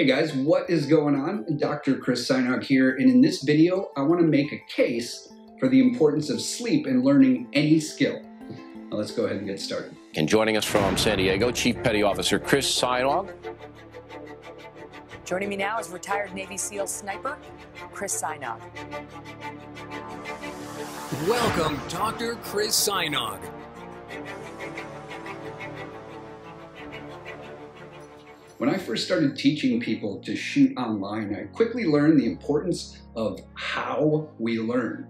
Hey guys, what is going on? Dr. Chris Sajnog here, and in this video, I want to make a case for the importance of sleep in learning any skill. Now let's go ahead and get started. And joining us from San Diego, Chief Petty Officer Chris Sajnog. Joining me now is retired Navy SEAL sniper Chris Sajnog. Welcome, Dr. Chris Sajnog. When I first started teaching people to shoot online, I quickly learned the importance of how we learn.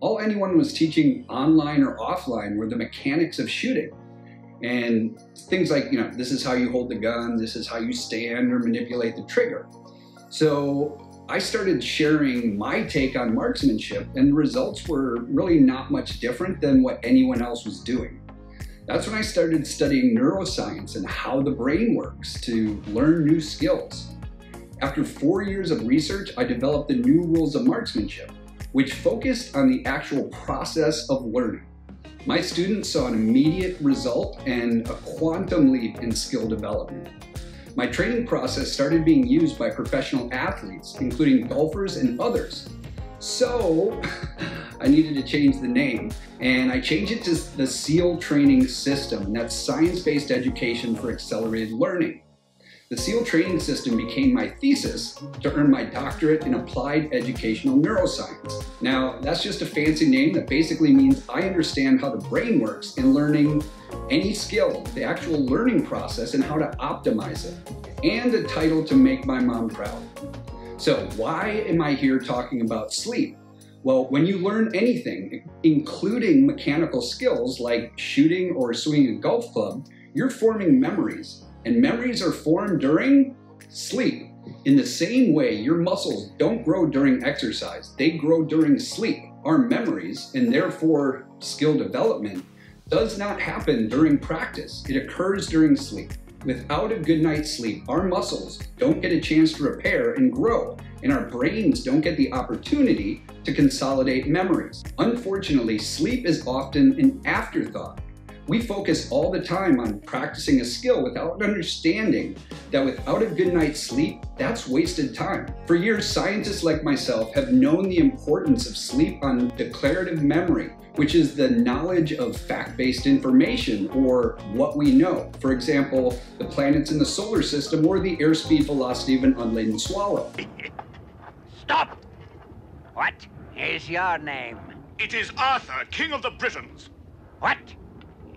All anyone was teaching online or offline were the mechanics of shooting. And things like, you know, this is how you hold the gun, this is how you stand or manipulate the trigger. So I started sharing my take on marksmanship, and the results were really not much different than what anyone else was doing. That's when I started studying neuroscience and how the brain works to learn new skills. After four years of research, I developed the new rules of marksmanship, which focused on the actual process of learning. My students saw an immediate result and a quantum leap in skill development. My training process started being used by professional athletes, including golfers and others. So, I needed to change the name, and I changed it to the SEAL Training System, and that's Science-Based Education for Accelerated Learning. The SEAL Training System became my thesis to earn my doctorate in Applied Educational Neuroscience. Now, that's just a fancy name that basically means I understand how the brain works in learning any skill, the actual learning process, and how to optimize it, and a title to make my mom proud. So, why am I here talking about sleep? Well, when you learn anything, including mechanical skills like shooting or swinging a golf club, you're forming memories. And memories are formed during sleep. In the same way, your muscles don't grow during exercise, they grow during sleep. Our memories, and therefore skill development, does not happen during practice. It occurs during sleep. Without a good night's sleep, our muscles don't get a chance to repair and grow, and our brains don't get the opportunity to consolidate memories. Unfortunately, sleep is often an afterthought. We focus all the time on practicing a skill without understanding that without a good night's sleep, that's wasted time. For years, scientists like myself have known the importance of sleep on declarative memory, which is the knowledge of fact-based information or what we know. For example, the planets in the solar system or the airspeed velocity of an unladen swallow. Stop! What is your name? It is Arthur, King of the Britons. What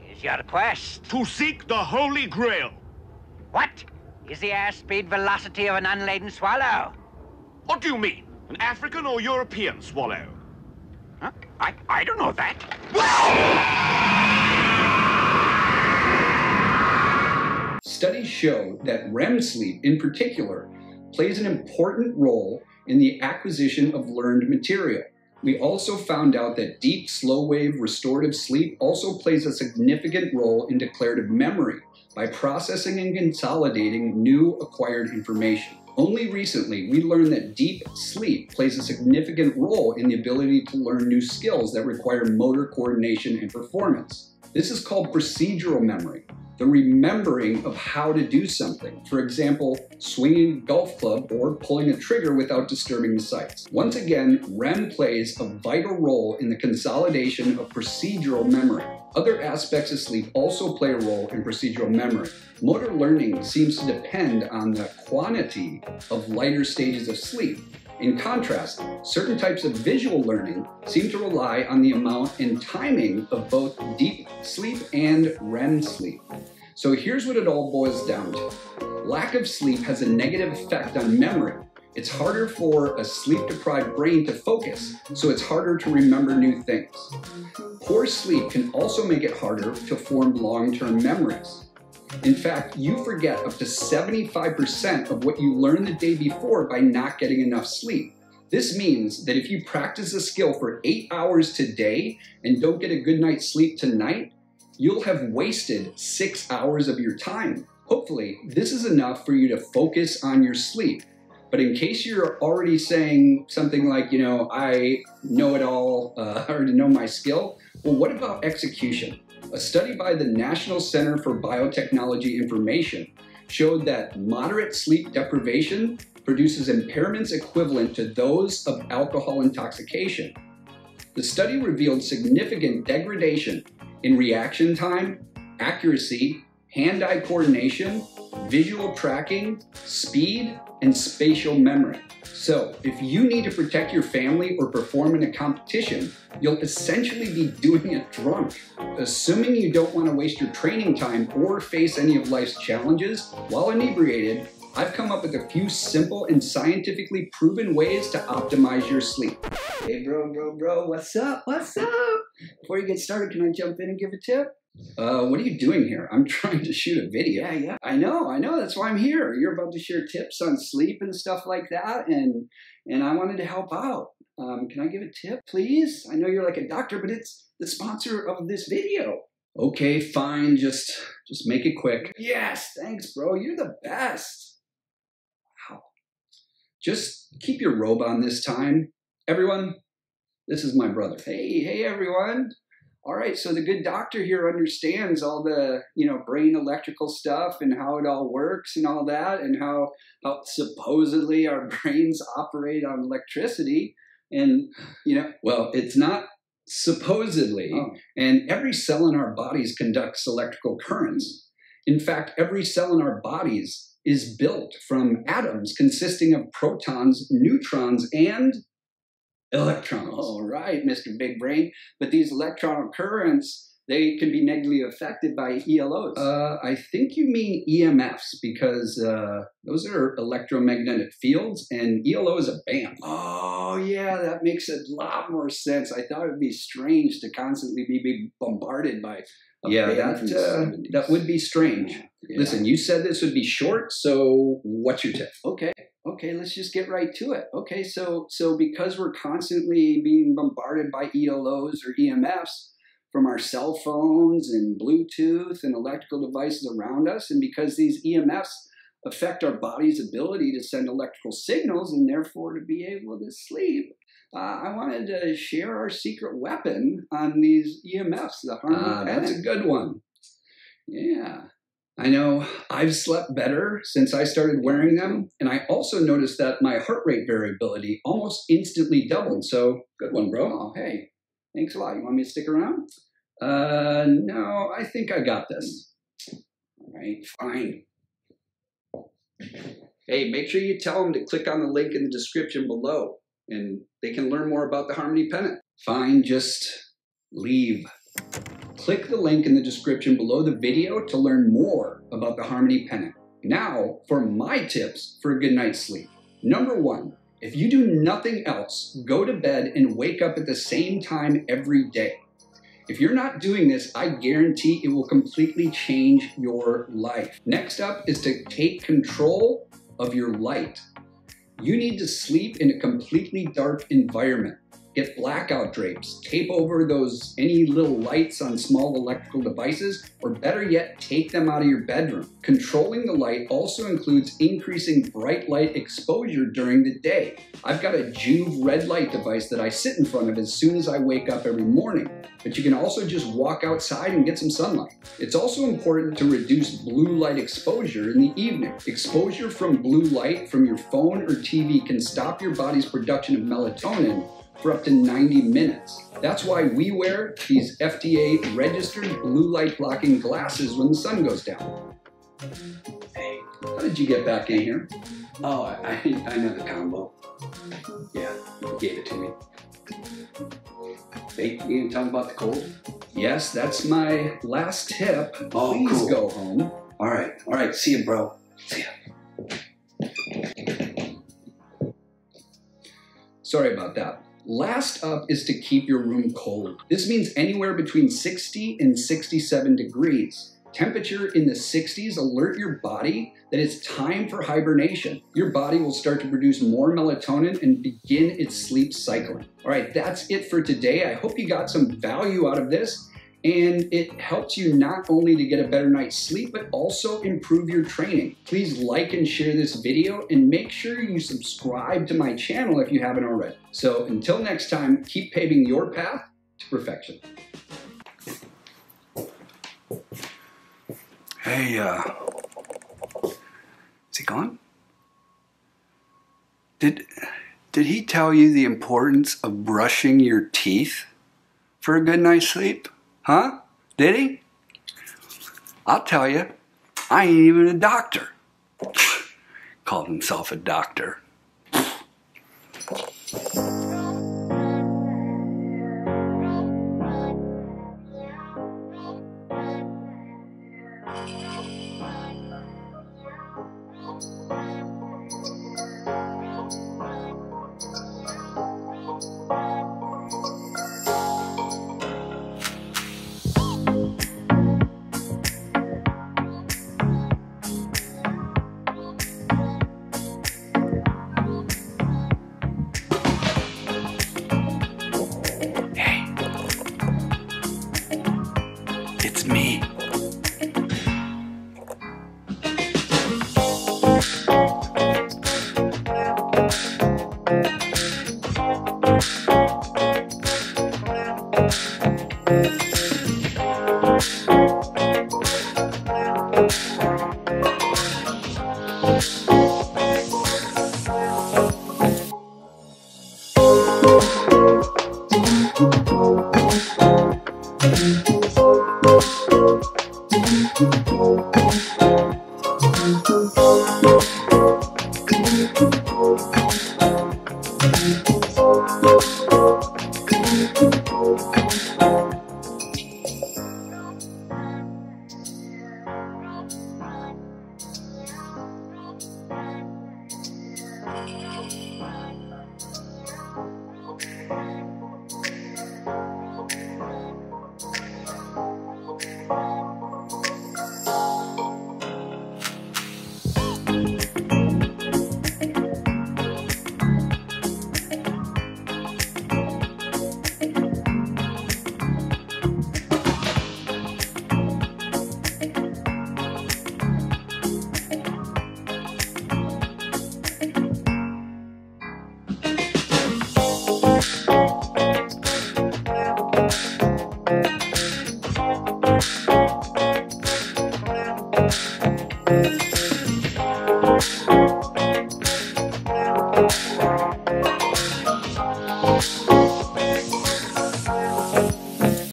is your quest? To seek the Holy Grail. What is the airspeed velocity of an unladen swallow? What do you mean? An African or European swallow? I, I don't know that. Studies show that REM sleep, in particular, plays an important role in the acquisition of learned material. We also found out that deep, slow wave restorative sleep also plays a significant role in declarative memory by processing and consolidating new acquired information. Only recently, we learned that deep sleep plays a significant role in the ability to learn new skills that require motor coordination and performance. This is called procedural memory, the remembering of how to do something. For example, swinging a golf club or pulling a trigger without disturbing the sights. Once again, REM plays a vital role in the consolidation of procedural memory. Other aspects of sleep also play a role in procedural memory. Motor learning seems to depend on the quantity of lighter stages of sleep. In contrast, certain types of visual learning seem to rely on the amount and timing of both deep sleep and REM sleep. So here's what it all boils down to. Lack of sleep has a negative effect on memory. It's harder for a sleep-deprived brain to focus, so it's harder to remember new things. Poor sleep can also make it harder to form long-term memories. In fact, you forget up to 75% of what you learned the day before by not getting enough sleep. This means that if you practice a skill for eight hours today and don't get a good night's sleep tonight, you'll have wasted six hours of your time. Hopefully, this is enough for you to focus on your sleep. But in case you're already saying something like, you know, I know it all, uh, I already know my skill, well, what about execution? A study by the National Center for Biotechnology Information showed that moderate sleep deprivation produces impairments equivalent to those of alcohol intoxication. The study revealed significant degradation in reaction time, accuracy, hand eye coordination, visual tracking, speed, and spatial memory. So, if you need to protect your family or perform in a competition, you'll essentially be doing it drunk. Assuming you don't want to waste your training time or face any of life's challenges while inebriated, I've come up with a few simple and scientifically proven ways to optimize your sleep. Hey, bro, bro, bro, what's up? What's up? Before you get started, can I jump in and give a tip? Uh, what are you doing here? I'm trying to shoot a video. Yeah, yeah. I know, I know. That's why I'm here. You're about to share tips on sleep and stuff like that, and and I wanted to help out. Um, can I give a tip, please? I know you're like a doctor, but it's the sponsor of this video. Okay, fine. Just just make it quick. Yes, thanks, bro. You're the best. Wow. Just keep your robe on this time. Everyone, this is my brother. Hey, hey, everyone all right, so the good doctor here understands all the, you know, brain electrical stuff and how it all works and all that and how, how supposedly our brains operate on electricity. And, you know, well, it's not supposedly. Oh. And every cell in our bodies conducts electrical currents. In fact, every cell in our bodies is built from atoms consisting of protons, neutrons, and electrons. All right, Mr. Big Brain. But these electron currents, they can be negatively affected by ELOs. Uh, I think you mean EMFs because uh, those are electromagnetic fields and ELO is a band. Oh, yeah, that makes a lot more sense. I thought it would be strange to constantly be bombarded by. Yeah, that, uh, that would be strange. Yeah. Listen, you said this would be short, so what's your tip? Okay okay let's just get right to it okay so so because we're constantly being bombarded by elos or emfs from our cell phones and bluetooth and electrical devices around us and because these emfs affect our body's ability to send electrical signals and therefore to be able to sleep uh, I wanted to share our secret weapon on these EMFs, the Harmoni uh, That's a good one. Yeah. I know I've slept better since I started wearing them, and I also noticed that my heart rate variability almost instantly doubled. So, good one, bro. Oh, hey, thanks a lot. You want me to stick around? Uh, no, I think I got this. All right, fine. Hey, make sure you tell them to click on the link in the description below, and they can learn more about the Harmoni Pendant. Fine, just leave. Click the link in the description below the video to learn more about the Harmoni Pendant. Now, for my tips for a good night's sleep. Number one, if you do nothing else, go to bed and wake up at the same time every day. If you're not doing this, I guarantee it will completely change your life. Next up is to take control of your light. You need to sleep in a completely dark environment. Get blackout drapes, tape over those any little lights on small electrical devices, or better yet, take them out of your bedroom. Controlling the light also includes increasing bright light exposure during the day. I've got a Joovv red light device that I sit in front of as soon as I wake up every morning, but you can also just walk outside and get some sunlight. It's also important to reduce blue light exposure in the evening. Exposure from blue light from your phone or TV can stop your body's production of melatonin for up to 90 minutes. That's why we wear these FDA registered blue light blocking glasses when the sun goes down. Hey, how did you get back in here? Oh, I, I know the combo. Yeah, you gave it to me. Hey, you gonna talk about the cold? Yes, that's my last tip. Oh, Please cool. go home. All right, all right. See you, bro. See ya. Sorry about that. Last up is to keep your room cold. This means anywhere between 60 and 67 degrees. Temperature in the 60s alert your body that it's time for hibernation. Your body will start to produce more melatonin and begin its sleep cycling. All right, that's it for today. I hope you got some value out of this and it helps you not only to get a better night's sleep, but also improve your training. Please like and share this video and make sure you subscribe to my channel if you haven't already. So until next time, keep paving your path to perfection. Hey, uh, Is he gone? Did did he tell you the importance of brushing your teeth for a good night's sleep? Huh? Did he? I'll tell you, I ain't even a doctor. Called himself a doctor.